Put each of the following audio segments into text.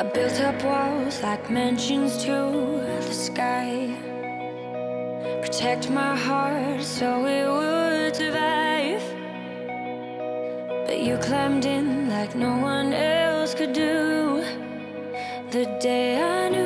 I built up walls like mansions to the sky. Protect my heart so it would survive. But you climbed in like no one else could do. The day I knew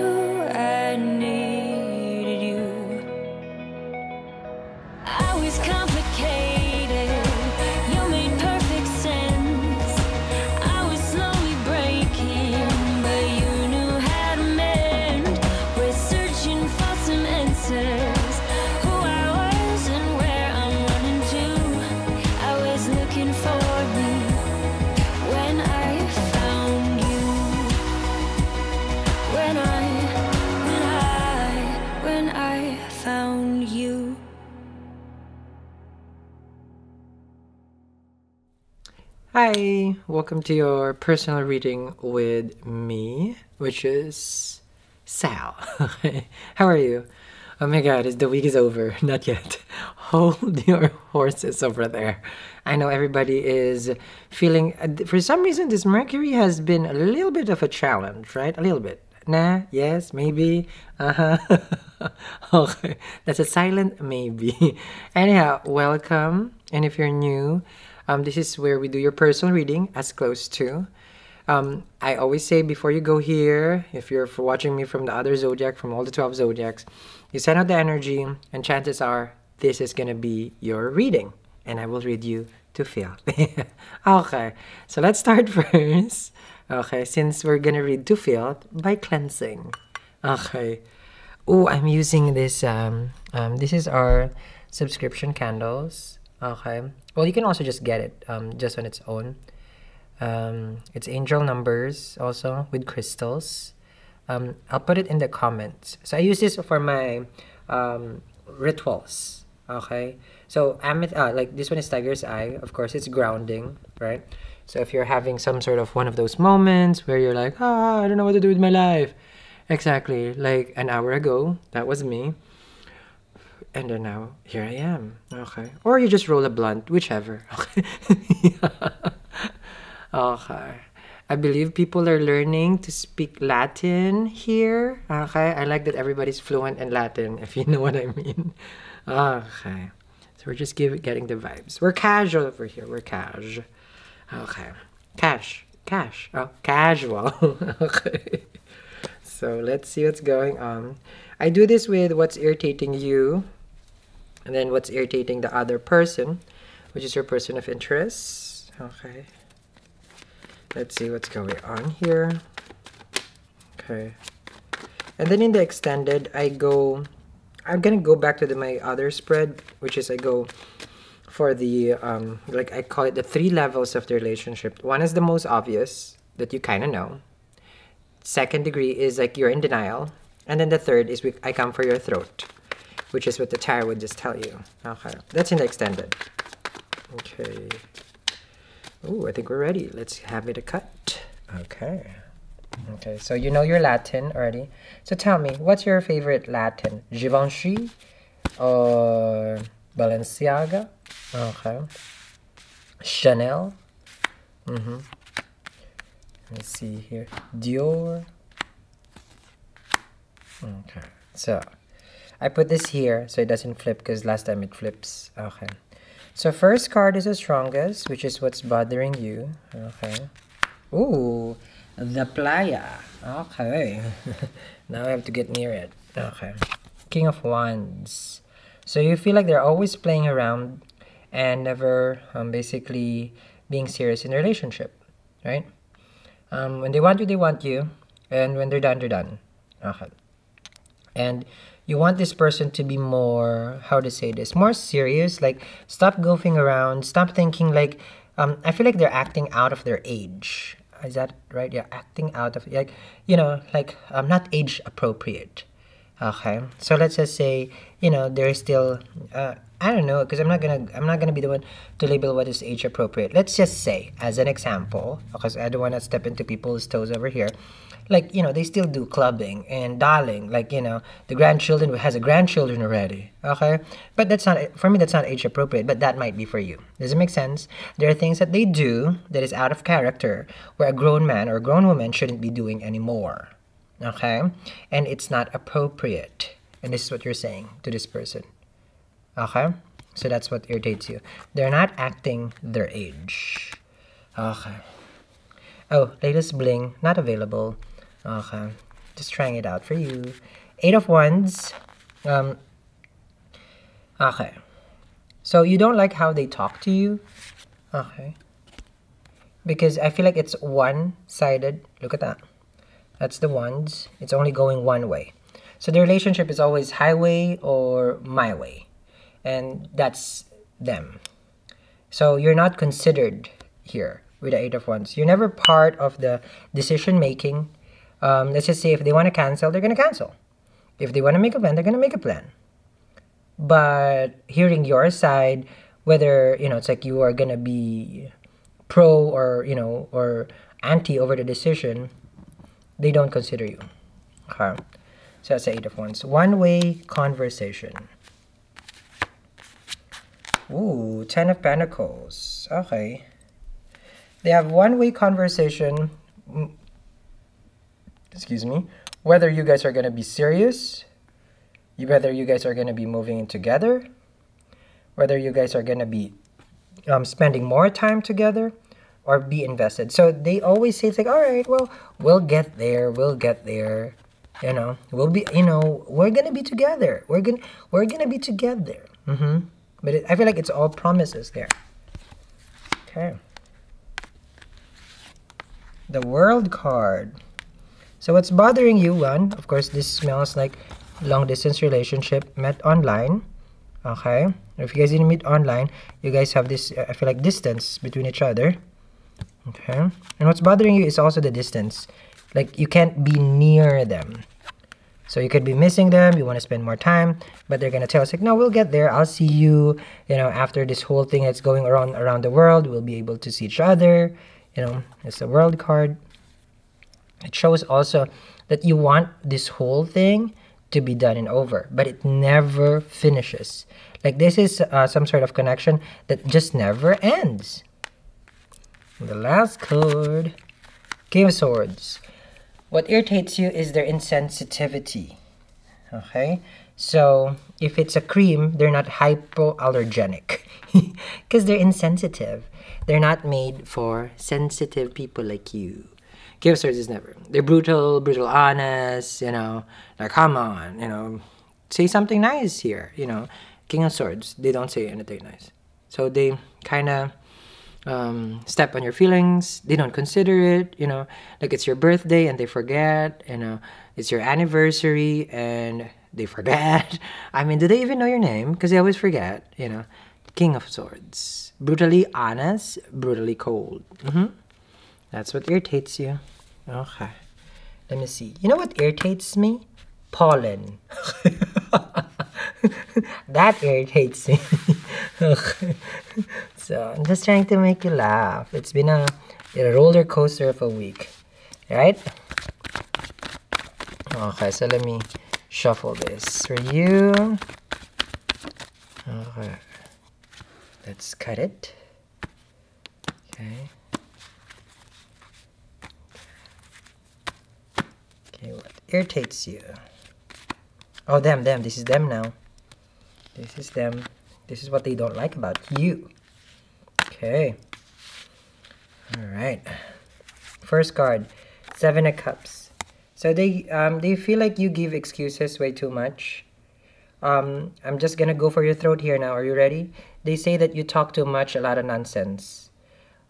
Hi, welcome to your personal reading with me, which is Sal. How are you? Oh my god, the week is over? Not yet. Hold your horses over there. I know everybody is feeling. uh, For some reason, this Mercury has been a little bit of a challenge, right? A little bit. Nah, yes, maybe. Uh huh. okay, that's a silent maybe. Anyhow, welcome. And if you're new, um, this is where we do your personal reading as close to. Um, I always say before you go here, if you're for watching me from the other zodiac, from all the 12 zodiacs, you send out the energy, and chances are this is going to be your reading. And I will read you to feel. okay, so let's start first. Okay, since we're going to read to feel by cleansing. Okay. Oh, I'm using this. Um, um, this is our subscription candles. Okay. Well, you can also just get it um, just on its own. Um, it's angel numbers also with crystals. Um, I'll put it in the comments. So I use this for my um, rituals. Okay. So uh, like this one is tiger's eye. Of course, it's grounding, right? So if you're having some sort of one of those moments where you're like, ah, I don't know what to do with my life. Exactly. Like an hour ago, that was me. And then now, here I am. Okay. Or you just roll a blunt, whichever. Okay. okay. I believe people are learning to speak Latin here. Okay. I like that everybody's fluent in Latin, if you know what I mean. Okay. So we're just give, getting the vibes. We're casual over here. We're cash. Okay. Cash. Cash. Oh, casual. okay. So let's see what's going on. I do this with what's irritating you and then what's irritating the other person, which is your person of interest. Okay. Let's see what's going on here. Okay. And then in the extended, I go, I'm gonna go back to the, my other spread, which is I go for the, um, like I call it the three levels of the relationship. One is the most obvious that you kind of know. Second degree is like you're in denial. And then the third is we, I come for your throat, which is what the tarot would just tell you. Okay. That's in the extended. Okay. Oh, I think we're ready. Let's have it a cut. Okay. Okay, so you know your Latin already. So tell me, what's your favorite Latin? Givenchy or Balenciaga? Okay. Chanel? Mm-hmm. Let's see here. Dior. Okay. So I put this here so it doesn't flip because last time it flips. Okay. So first card is the strongest, which is what's bothering you. Okay. Ooh, the playa. Okay. now I have to get near it. Okay. King of Wands. So you feel like they're always playing around and never um, basically being serious in a relationship, right? Um, when they want you, they want you, and when they're done, they're done. Okay. And you want this person to be more, how to say this, more serious. Like, stop goofing around. Stop thinking like, um, I feel like they're acting out of their age. Is that right? Yeah, acting out of like, you know, like um, not age appropriate. Okay, so let's just say you know they're still. Uh, I don't know because I'm not gonna I'm not gonna be the one to label what is age appropriate. Let's just say, as an example, because I don't want to step into people's toes over here. Like you know, they still do clubbing and darling. Like you know, the grandchildren has a grandchildren already. Okay, but that's not for me. That's not age appropriate. But that might be for you. Does it make sense? There are things that they do that is out of character, where a grown man or a grown woman shouldn't be doing anymore. Okay, and it's not appropriate. And this is what you're saying to this person. Okay? So that's what irritates you. They're not acting their age. Okay. Oh, latest bling, not available. Okay. Just trying it out for you. Eight of Wands. Um, okay. So you don't like how they talk to you? Okay. Because I feel like it's one-sided. Look at that. That's the ones. It's only going one way. So the relationship is always highway or my way and that's them. So you're not considered here with the Eight of Wands. You're never part of the decision making. Um, let's just say if they want to cancel, they're going to cancel. If they want to make a plan, they're going to make a plan. But hearing your side, whether you know it's like you are going to be pro or you know or anti over the decision, they don't consider you. Okay. So that's the Eight of Wands. One way conversation. Ooh, Ten of Pentacles. Okay. They have one-way conversation. mm, Excuse me. Whether you guys are gonna be serious, whether you guys are gonna be moving in together, whether you guys are gonna be um, spending more time together, or be invested. So they always say it's like, all right, well, we'll get there, we'll get there. You know, we'll be, you know, we're gonna be together. We're gonna, we're gonna be together. Mm-hmm. But it, I feel like it's all promises there. Okay. The World card. So what's bothering you, one, of course, this smells like long distance relationship met online. Okay. If you guys didn't meet online, you guys have this, I feel like, distance between each other. Okay. And what's bothering you is also the distance. Like you can't be near them. So you could be missing them, you want to spend more time, but they're gonna tell us like, no, we'll get there. I'll see you, you know, after this whole thing that's going around around the world, we'll be able to see each other. You know, it's a world card. It shows also that you want this whole thing to be done and over, but it never finishes. Like this is uh, some sort of connection that just never ends. The last card, King of Swords. What irritates you is their insensitivity. Okay? So, if it's a cream, they're not hypoallergenic because they're insensitive. They're not made for sensitive people like you. King of Swords is never. They're brutal, brutal honest, you know. Like, come on, you know. Say something nice here, you know. King of Swords, they don't say anything nice. So, they kind of um, step on your feelings. They don't consider it, you know, like it's your birthday and they forget, you know, it's your anniversary and they forget. I mean, do they even know your name? Because they always forget, you know. King of Swords. Brutally honest, brutally cold. Mm -hmm. That's what irritates you. Okay. Let me see. You know what irritates me? Pollen. that irritates me. So I'm just trying to make you laugh. It's been a, a roller coaster of a week, right? Okay, so let me shuffle this for you. Okay, let's cut it. Okay. Okay, what irritates you? Oh, them, them. This is them now. This is them. This is what they don't like about you. Okay. All right. First card, Seven of Cups. So they um they feel like you give excuses way too much. Um, I'm just gonna go for your throat here now. Are you ready? They say that you talk too much, a lot of nonsense.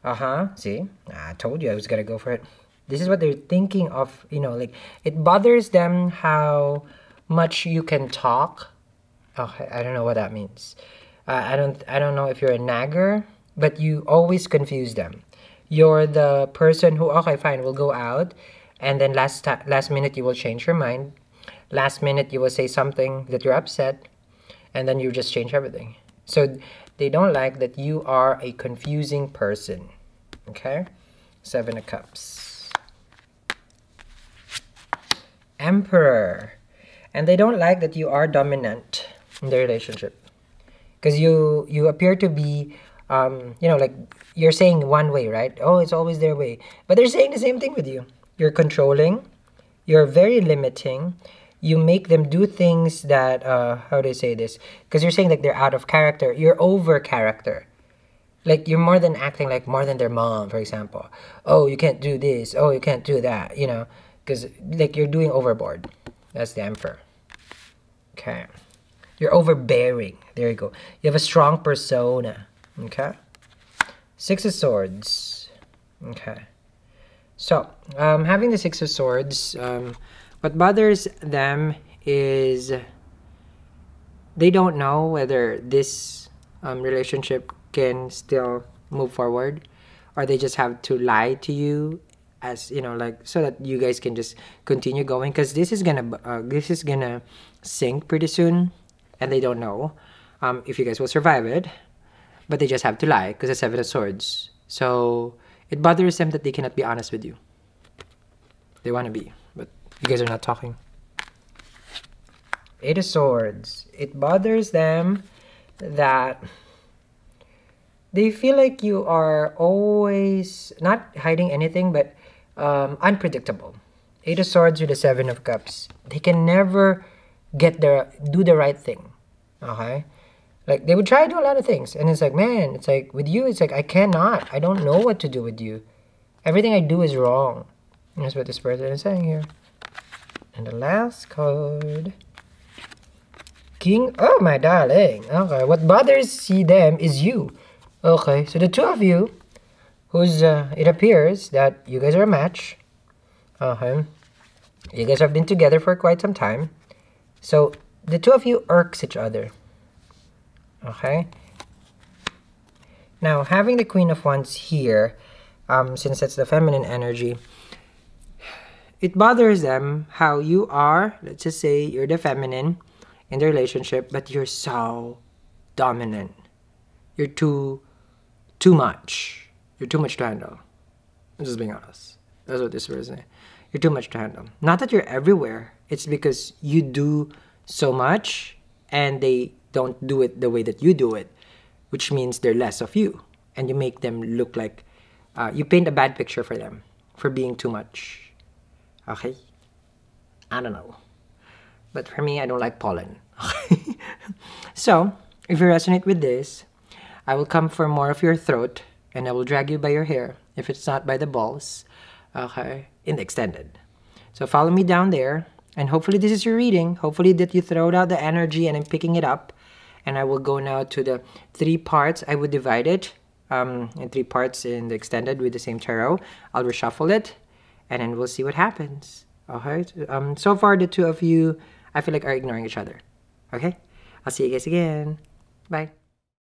Uh huh. See, I told you I was gonna go for it. This is what they're thinking of. You know, like it bothers them how much you can talk. Okay, I don't know what that means. Uh, I don't I don't know if you're a nagger, but you always confuse them. You're the person who okay fine we'll go out, and then last last minute you will change your mind. last minute you will say something that you're upset and then you just change everything. So they don't like that you are a confusing person okay? Seven of cups. Emperor. And they don't like that you are dominant in the relationship because you you appear to be um, you know like you're saying one way right? Oh it's always their way. But they're saying the same thing with you. You're controlling. You're very limiting. You make them do things that uh, how do I say this? Because you're saying like they're out of character. You're over character. Like you're more than acting like more than their mom for example. Oh you can't do this. Oh you can't do that you know? Because like you're doing overboard. That's the emperor okay you're overbearing. There you go. You have a strong persona. Okay? Six of swords. Okay. So um, having the six of swords um, what bothers them is they don't know whether this um, relationship can still move forward or they just have to lie to you as you know like so that you guys can just continue going because this is gonna uh, this is gonna sink pretty soon and they don't know um, if you guys will survive it but they just have to lie because it's seven of swords. So it bothers them that they cannot be honest with you. They want to be but you guys are not talking. Eight of swords. It bothers them that they feel like you are always not hiding anything but um, unpredictable. Eight of swords with the seven of cups. They can never get the do the right thing okay? Like they would try to do a lot of things. And it's like man it's like with you it's like i cannot. I don't know what to do with you. Everything i do is wrong. And that's what this person is saying here. And the last card king oh my darling. Okay what bothers see them is you. Okay, so the two of you, who's uh, it appears that you guys are a match. Uh-huh. You guys have been together for quite some time. So the two of you irks each other. Okay. Now having the Queen of Wands here, um, since it's the feminine energy, it bothers them how you are. Let's just say you're the feminine in the relationship, but you're so dominant. You're too too much. You're too much to handle. I'm just being honest. That's what this is. You're too much to handle. Not that you're everywhere. It's because you do so much and they don't do it the way that you do it, which means they're less of you. And you make them look like, uh, you paint a bad picture for them for being too much. Okay? I don't know. But for me, I don't like pollen. so, if you resonate with this, I will come for more of your throat and I will drag you by your hair if it's not by the balls, okay, in the extended. So follow me down there and hopefully this is your reading. Hopefully that you throwed out the energy and I'm picking it up. And I will go now to the three parts. I would divide it um, in three parts in the extended with the same tarot. I'll reshuffle it and then we'll see what happens. Okay. Um, so far, the two of you, I feel like are ignoring each other. Okay. I'll see you guys again. Bye.